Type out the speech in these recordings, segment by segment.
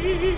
Dreaming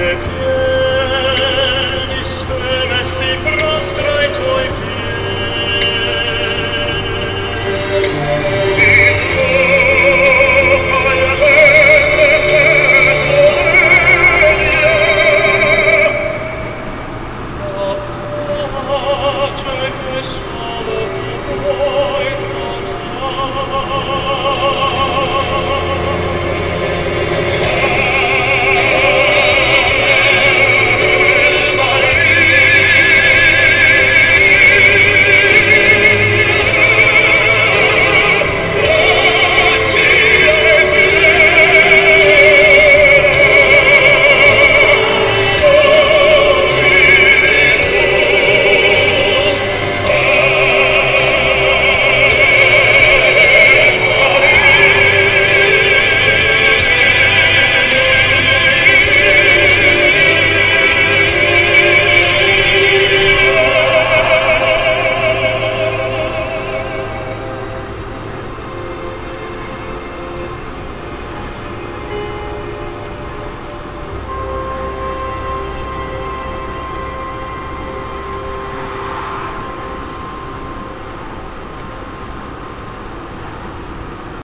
Yeah.